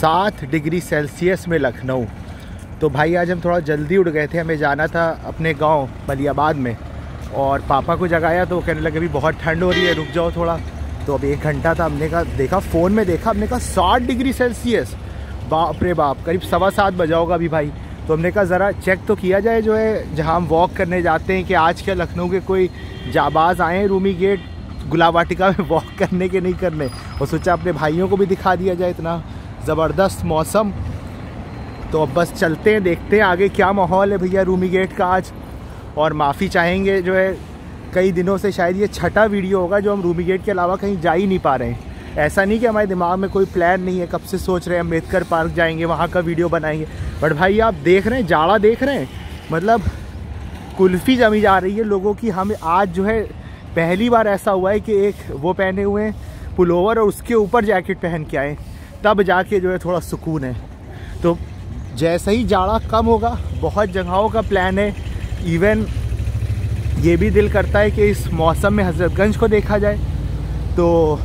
सात degree Celsius में लखनऊ। तो भाई, आज हम थोड़ा जल्दी उठ गए थे। हमें जाना था अपने गाँव, बलियाबाद में। और पापा को जगाया तो कहने लगे, अभी बहुत ठंड हो रही है, रुक जाओ थोड़ा। तो अब एक घंटा था, हमने कहा, देखा, फ़ोन में देखा, हमने कहा साठ डिग्री सेल्सियस। बाप रे बाप, करीब सवा सात बजा होगा अभी भाई। तो हमने कहा, ज़रा चेक तो किया जाए जो है, जहाँ हम वॉक करने जाते हैं कि आज क्या लखनऊ के कोई जाबाज आए रूमी गेट गुलाबाटिका में वॉक करने के नहीं करने? और सोचा, अपने भाइयों को भी दिखा दिया जाए इतना। ज़बरदस्त मौसम। तो अब बस चलते हैं, देखते हैं आगे क्या माहौल है भैया रूमी गेट का आज। और माफ़ी चाहेंगे जो है, कई दिनों से शायद ये छठा वीडियो होगा जो हम रूमी गेट के अलावा कहीं जा ही नहीं पा रहे हैं। ऐसा नहीं कि हमारे दिमाग में कोई प्लान नहीं है, कब से सोच रहे हैं अंबेडकर पार्क जाएँगे, वहाँ का वीडियो बनाएँगे। बट भाई, आप देख रहे हैं, जाड़ा देख रहे हैं। मतलब कुल्फ़ी जमी जा रही है लोगों की। हम आज जो है, पहली बार ऐसा हुआ है कि एक वो पहने हुए हैं, पुलोवर और उसके ऊपर जैकेट पहन के आए तब जाके जो है थोड़ा सुकून है। तो जैसे ही जाड़ा कम होगा, बहुत जगहों का प्लान है। इवन ये भी दिल करता है कि इस मौसम में हज़रतगंज को देखा जाए। तो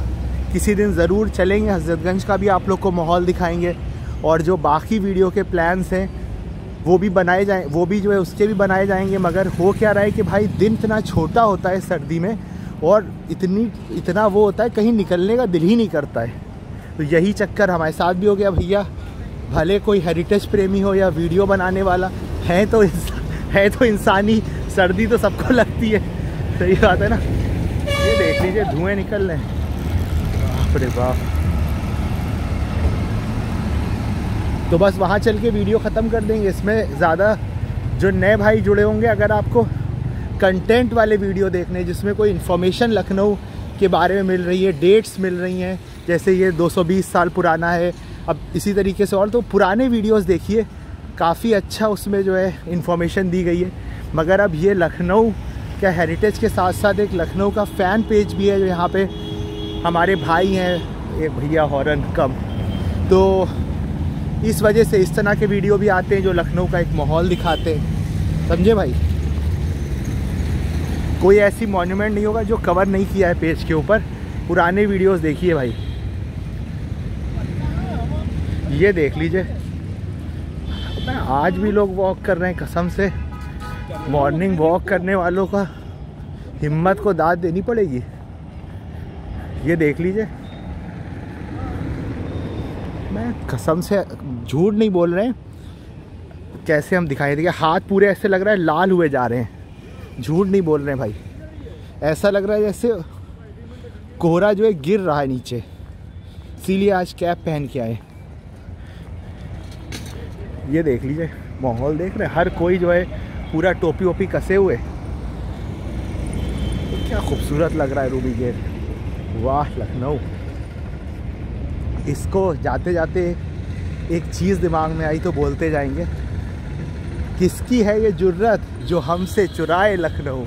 किसी दिन ज़रूर चलेंगे, हज़रतगंज का भी आप लोग को माहौल दिखाएँगे। और जो बाकी वीडियो के प्लान्स हैं, वो भी बनाए जाएँ, वो भी जो है उसके भी बनाए जाएँगे। मगर हो क्या रहा है कि भाई, दिन इतना छोटा होता है सर्दी में और इतनी, इतना वो होता है, कहीं निकलने का दिल ही नहीं करता है। तो यही चक्कर हमारे साथ भी हो गया भैया। भले कोई हेरिटेज प्रेमी हो या वीडियो बनाने वाला, है तो है तो इंसानी, सर्दी तो सबको लगती है। सही बात है ना? ये देख लीजिए, धुएँ निकल रहे हैं। बाप बाप। तो बस वहाँ चल के वीडियो ख़त्म कर देंगे। इसमें ज़्यादा जो नए भाई जुड़े होंगे, अगर आपको कंटेंट वाले वीडियो देखने जिसमें कोई इन्फॉर्मेशन लखनऊ के बारे में मिल रही है डेट्स मिल रही हैं जैसे ये 220 साल पुराना है। अब इसी तरीके से और तो पुराने वीडियोस देखिए, काफ़ी अच्छा उसमें जो है इन्फॉर्मेशन दी गई है। मगर अब ये लखनऊ का हेरिटेज के साथ साथ एक लखनऊ का फ़ैन पेज भी है जो यहाँ पे हमारे भाई हैं एक भैया हॉर्न कम। तो इस वजह से इस तरह के वीडियो भी आते हैं जो लखनऊ का एक माहौल दिखाते हैं। समझे भाई? कोई ऐसी मॉन्यूमेंट नहीं होगा जो कवर नहीं किया है पेज के ऊपर। पुराने वीडियोस देखिए भाई। ये देख लीजिए। आज भी लोग वॉक कर रहे हैं कसम से। मॉर्निंग वॉक करने वालों का हिम्मत को दाद देनी पड़ेगी। ये देख लीजिए। मैं कसम से झूठ नहीं बोल रहे हैं। कैसे हम दिखाई देंगे? हाथ पूरे ऐसे लग रहा है, लाल हुए जा रहे हैं। झूठ नहीं बोल रहे हैं भाई। ऐसा लग रहा है जैसे कोहरा जो है गिर रहा है नीचे। इसीलिए आज कैप पहन के आए। ये देख लीजिए, माहौल देख रहे हर कोई जो है पूरा टोपी वोपी कसे हुए। तो क्या खूबसूरत लग रहा है रूबी गेट। वाह, लखनऊ। इसको जाते जाते एक चीज़ दिमाग में आई तो बोलते जाएँगे। किसकी है ये जुर्रत जो हमसे चुराए लखनऊ?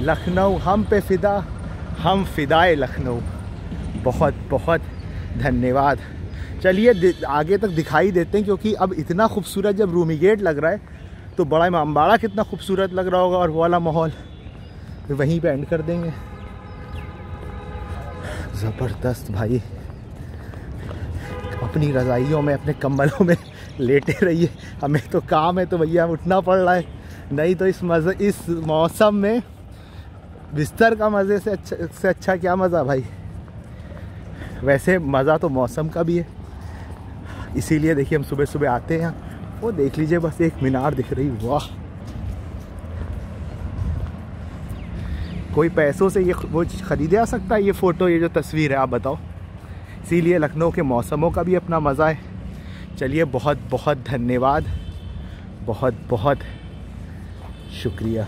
लखनऊ, हम पे फ़िदा, हम फ़िदाए लखनऊ। बहुत बहुत धन्यवाद। चलिए आगे तक दिखाई देते हैं, क्योंकि अब इतना खूबसूरत जब रूमी गेट लग रहा है तो बड़ा इमामबाड़ा कितना खूबसूरत लग रहा होगा और वो वाला माहौल। वहीं पे एंड कर देंगे। ज़बरदस्त भाई। अपनी रज़ाइयों में, अपने कम्बलों में लेटे रहिए। हमें तो काम है तो भैया उठना पड़ रहा है। नहीं तो इस मज़े, इस मौसम में बिस्तर का मज़े से अच्छा से अच्छा क्या मज़ा भाई? वैसे मज़ा तो मौसम का भी है। इसीलिए देखिए हम सुबह सुबह आते हैं वो देख लीजिए, बस एक मीनार दिख रही, वाह। कोई पैसों से ये वो ख़रीदे आ सकता है, ये फ़ोटो, ये जो तस्वीर है, आप बताओ। इसीलिए लखनऊ के मौसमों का भी अपना मज़ा है। चलिए बहुत बहुत धन्यवाद। बहुत बहुत शुक्रिया।